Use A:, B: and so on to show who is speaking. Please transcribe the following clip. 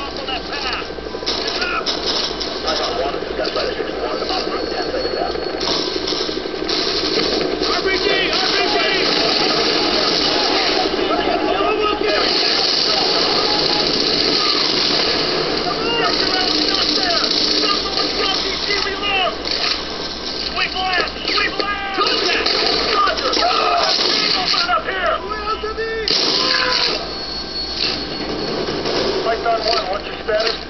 A: alto da sala. status